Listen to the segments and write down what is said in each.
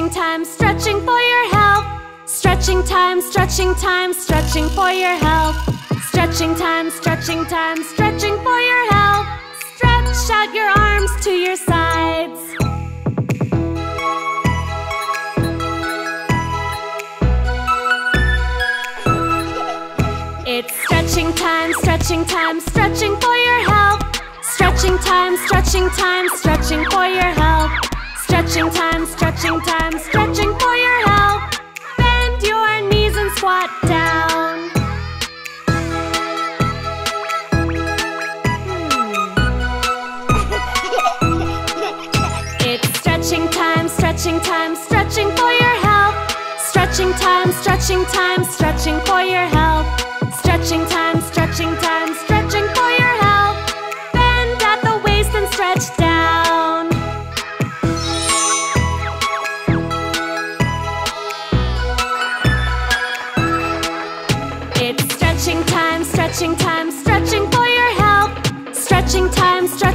Stretching time, stretching for your health. Stretching time, stretching time, stretching for your health. Stretching time, stretching time, stretching for your health. Stretch out your arms to your sides. It's stretching time, stretching time, stretching for your health. Stretching time, stretching time, stretching for your health. Stretching time, stretching time, stretching for your health. Bend your knees and squat down. Hmm. it's stretching time, stretching time, stretching for your health. Stretching time, stretching time, stretching for your health. Stretching time.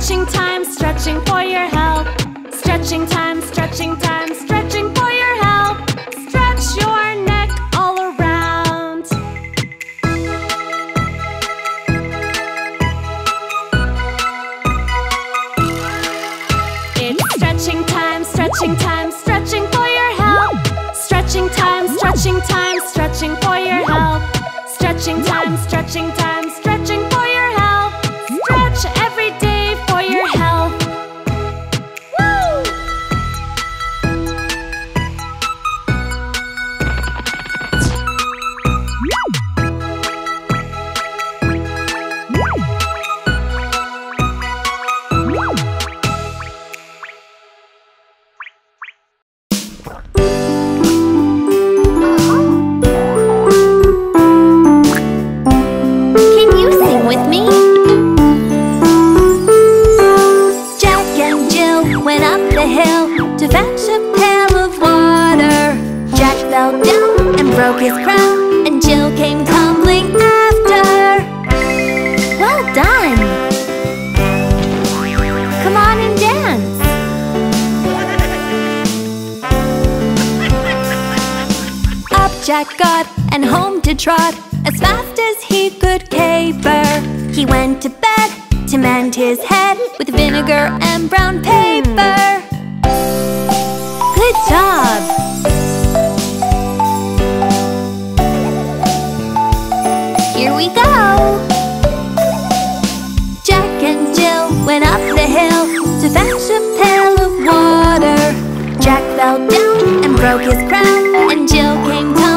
Stretching time, stretching for your health. Stretching time, stretching time. brown paper. Good job! Here we go! Jack and Jill went up the hill to fetch a pail of water. Jack fell down and broke his crown, and Jill came tumbling.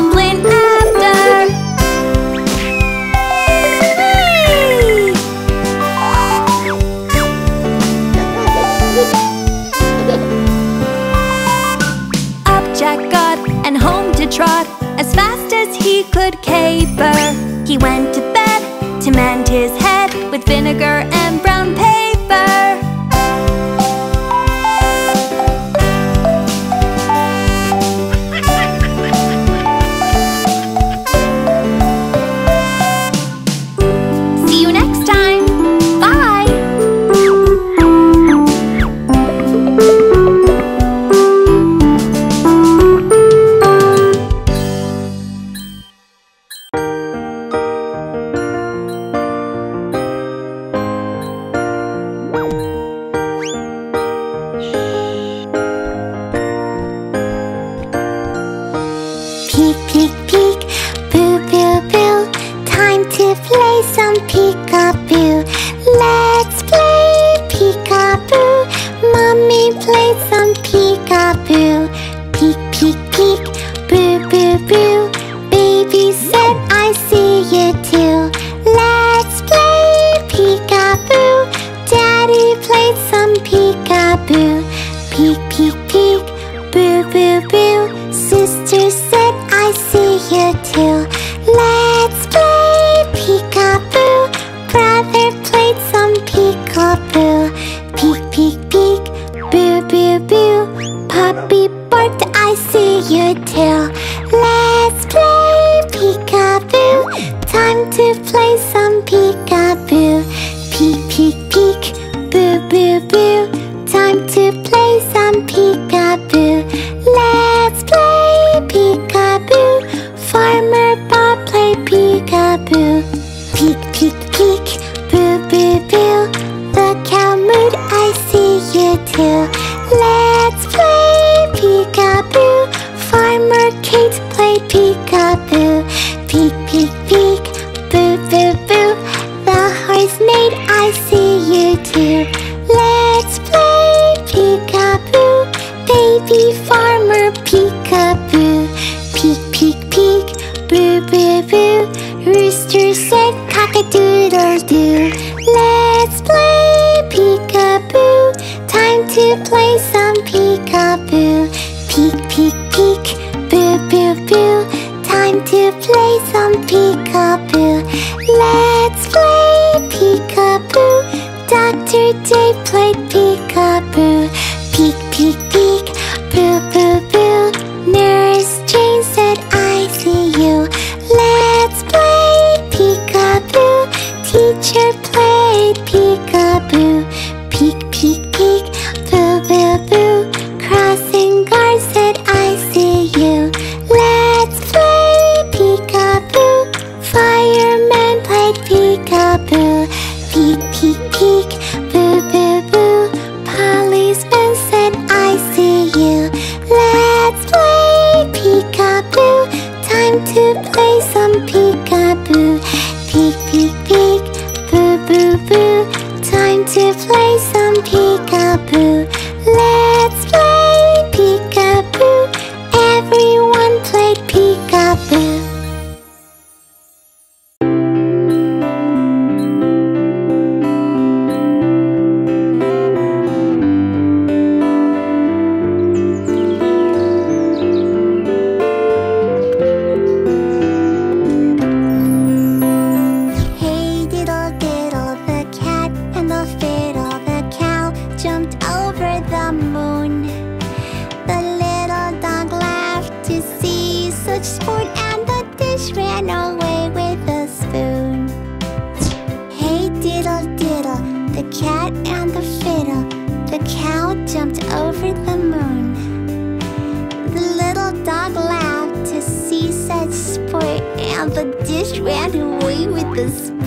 ran away with the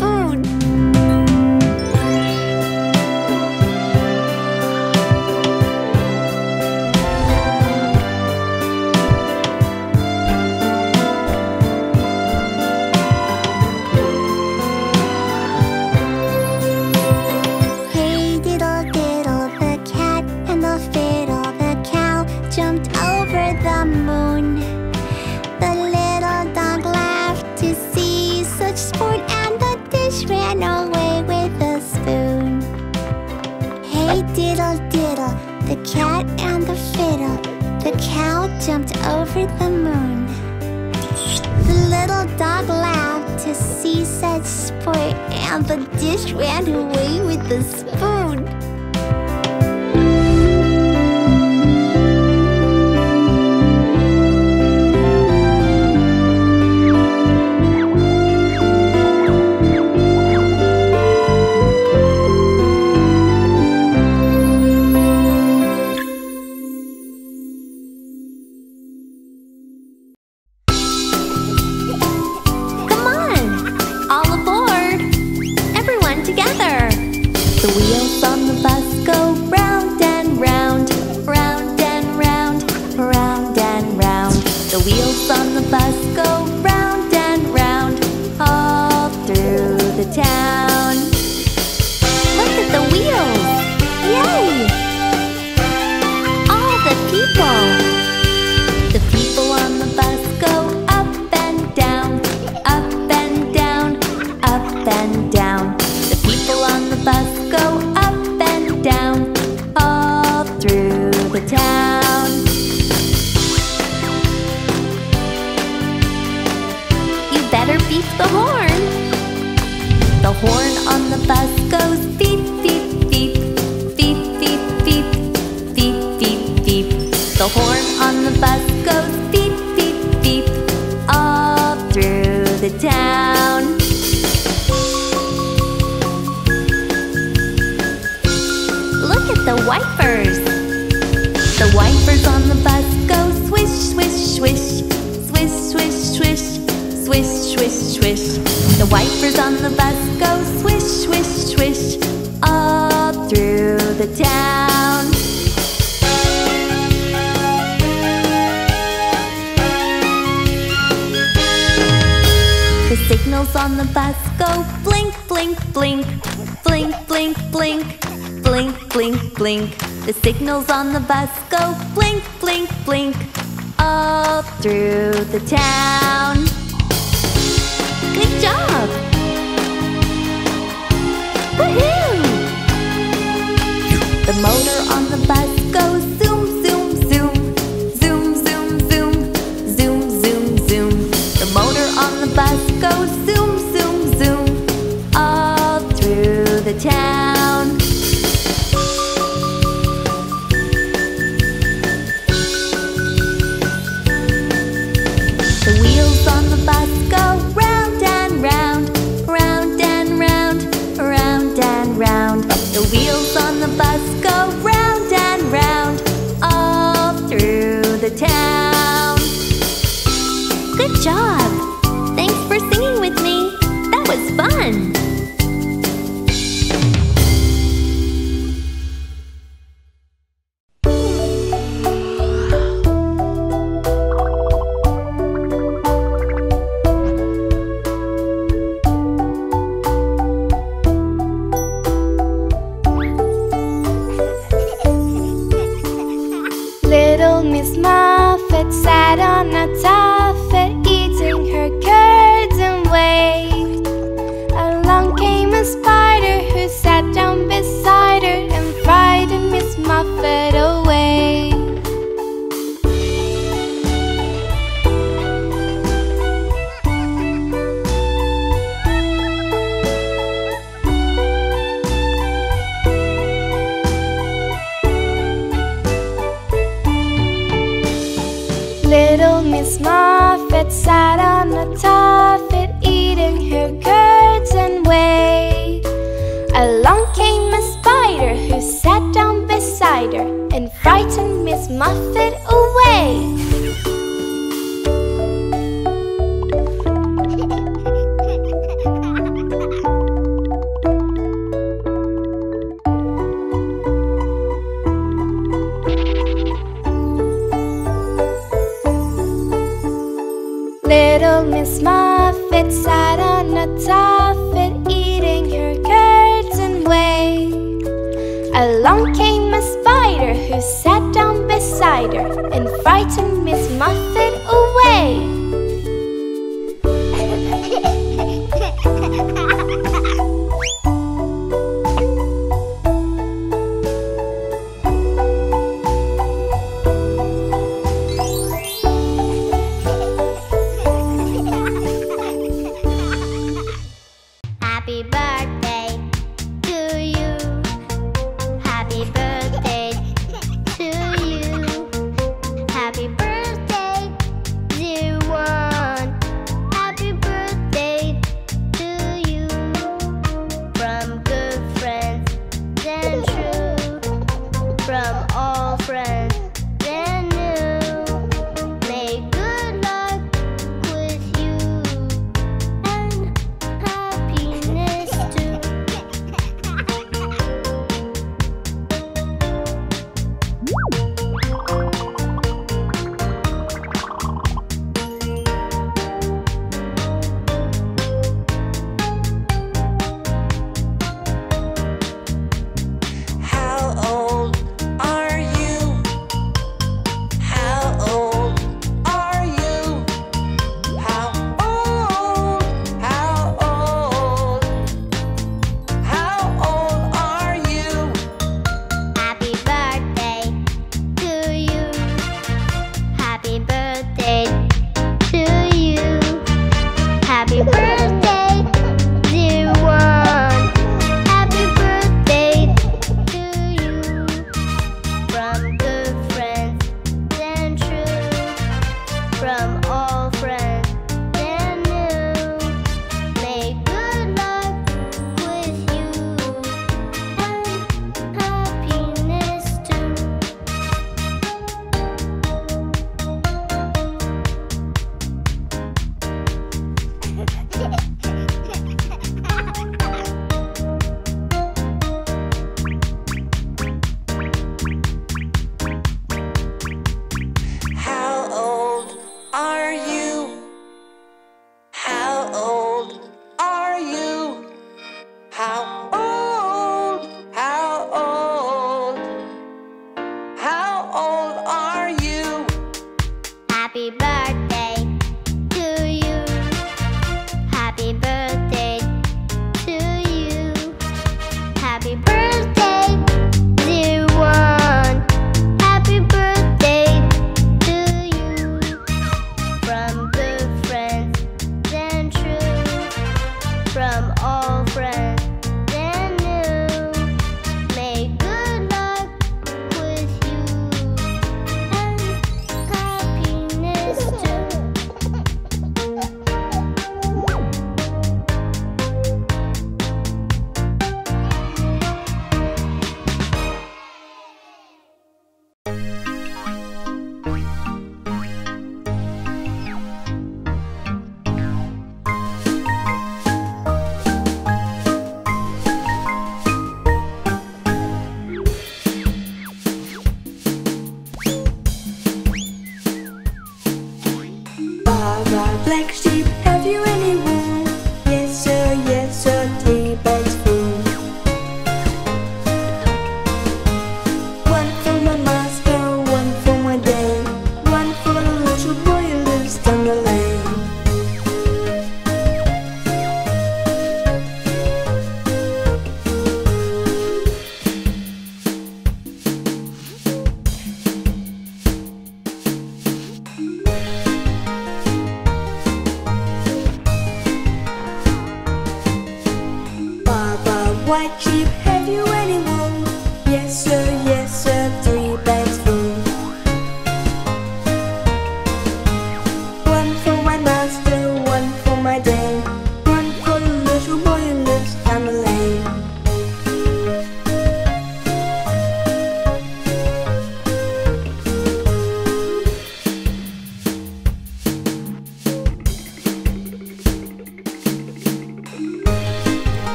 jumped over the moon. The little dog laughed to see such sport, and the dish ran away with the spoon. swish, swish. The wipers on the bus go swish, swish, swish all through the town. The signals on the bus go blink, blink, blink, blink, blink, blink, blink, blink, blink. The signals on the bus go blink, blink, blink all through the town. Good job!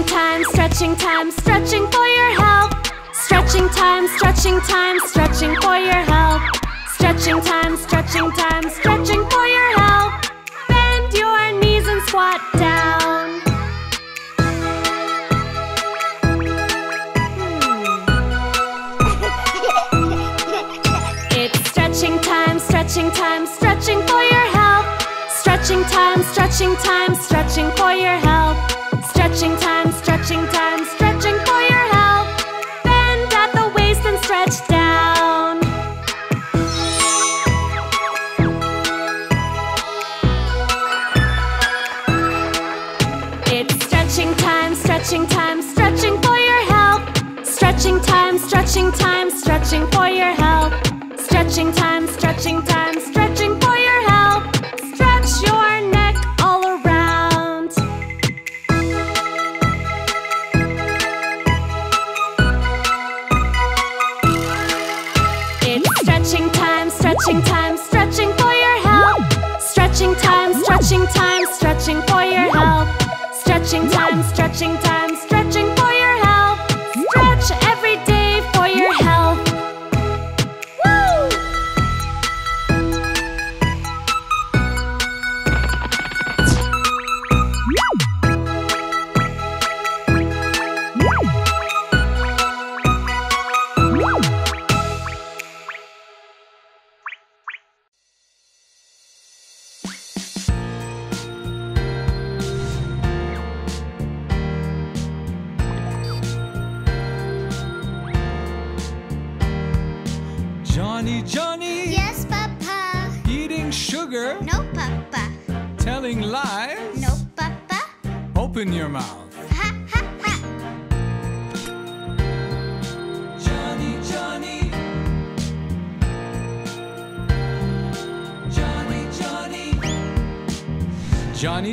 Stretching time, stretching time, stretching for your help. Stretching time, stretching time, stretching for your help. Stretching time, stretching time, stretching for your help. Bend your knees and squat down. it's stretching time, stretching time, stretching for your help. Stretching time, stretching time, stretching for your help. Stretching time. Stretching time, stretching time, stretching for your help. Stretch your neck all around. It's stretching time, stretching time, stretching for your help. Stretching time, stretching time, stretching for your help. Stretching time, stretching time.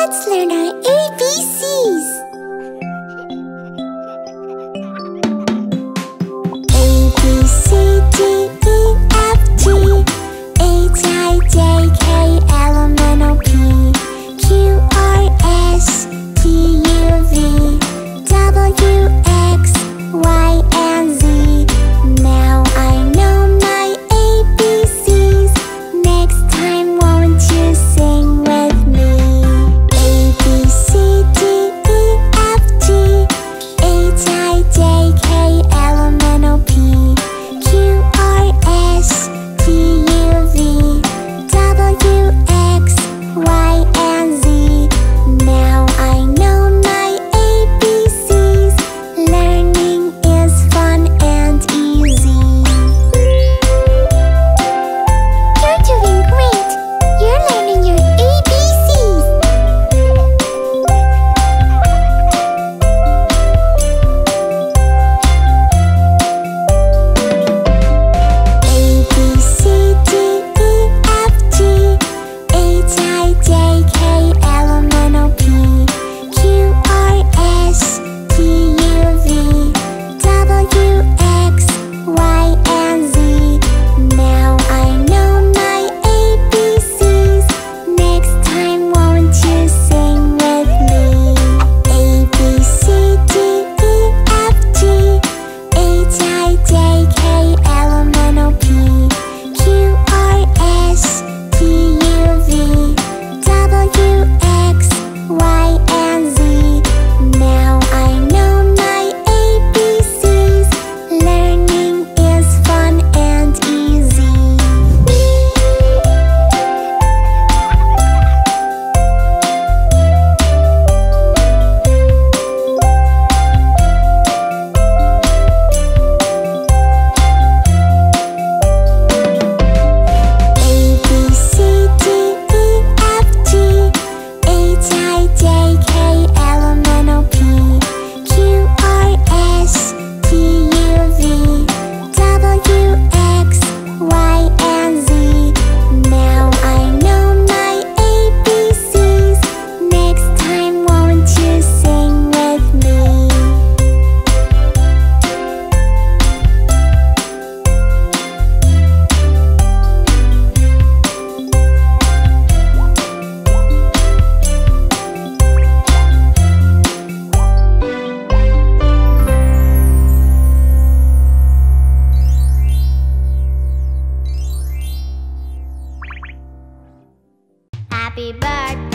Let's learn our ABCs. Happy birthday